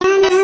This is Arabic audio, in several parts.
Bye.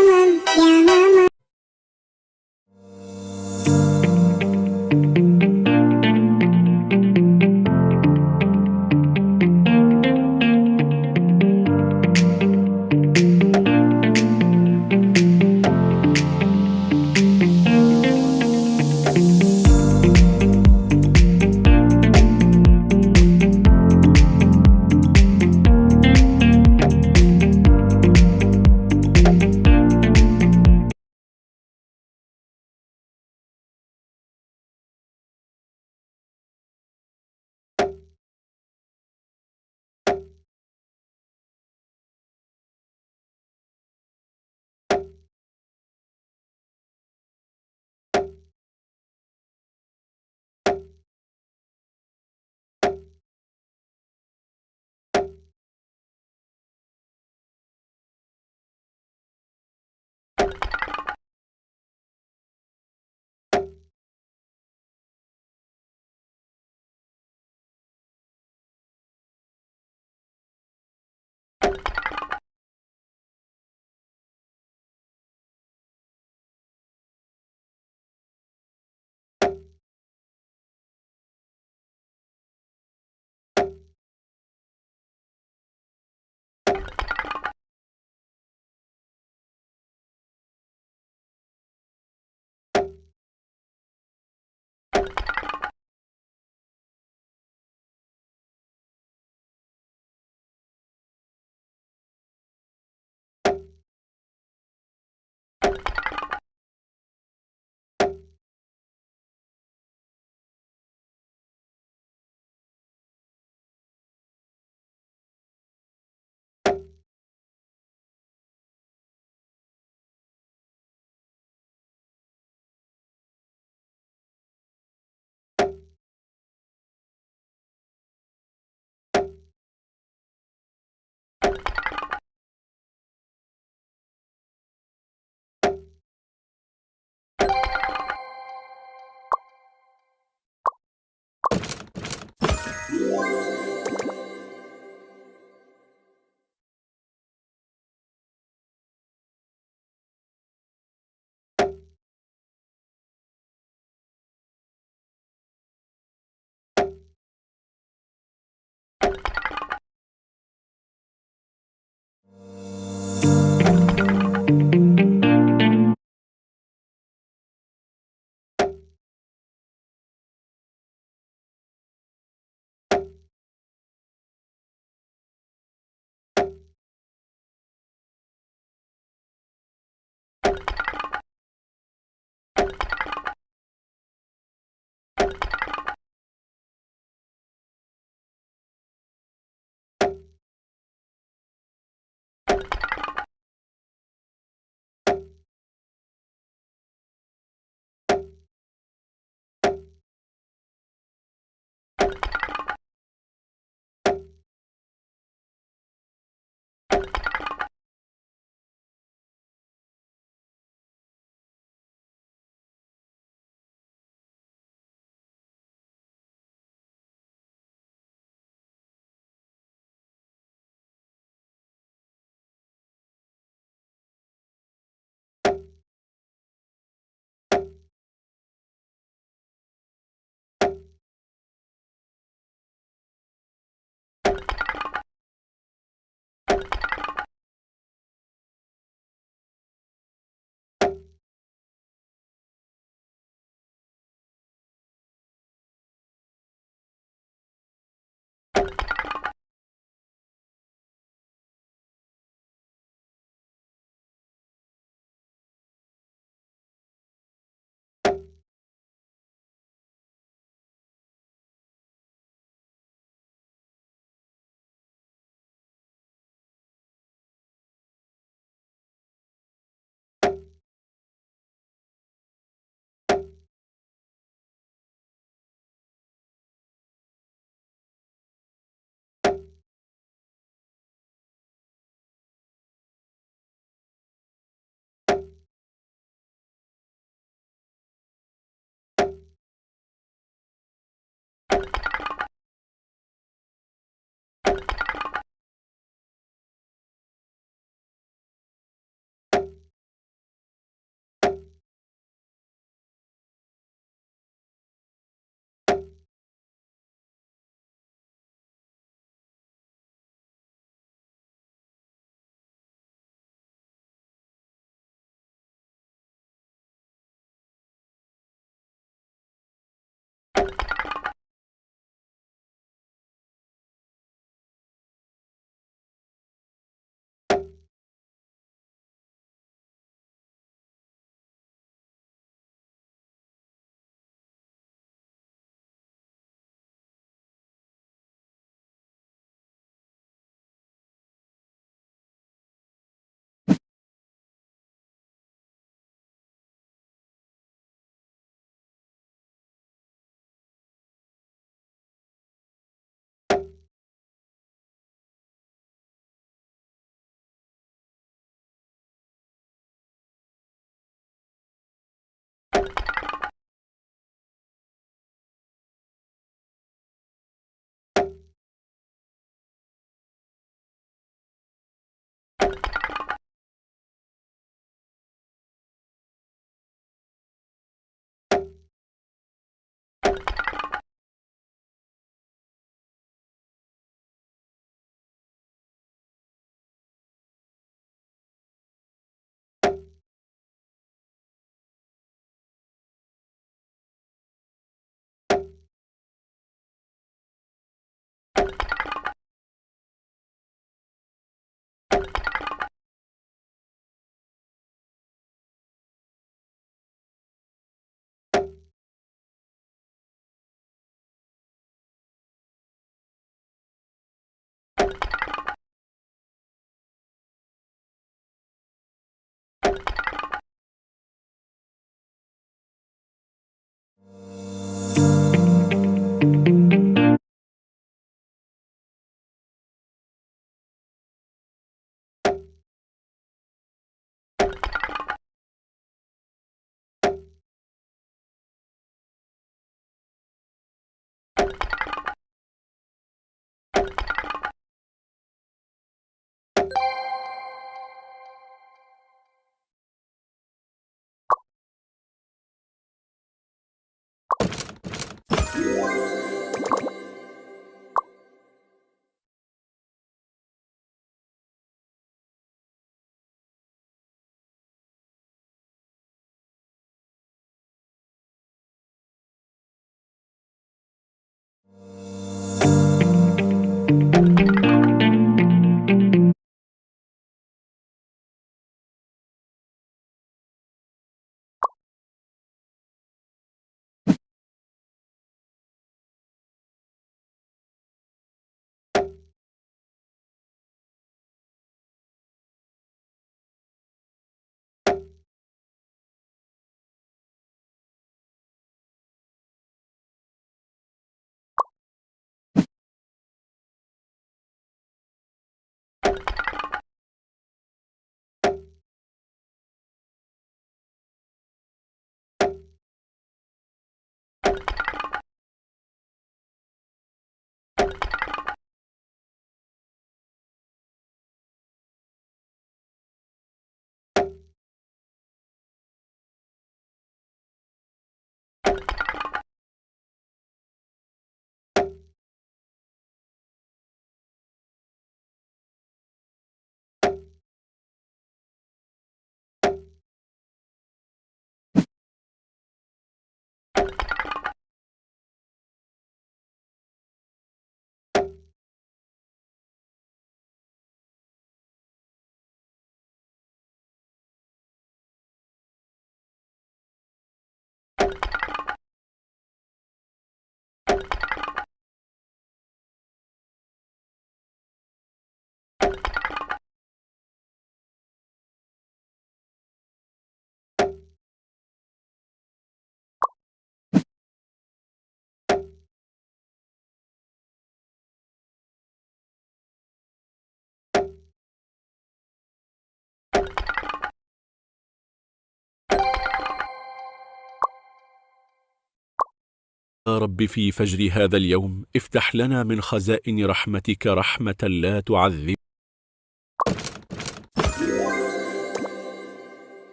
يا رب في فجر هذا اليوم افتح لنا من خزائن رحمتك رحمة لا تعذب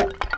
you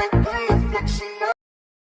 Bye.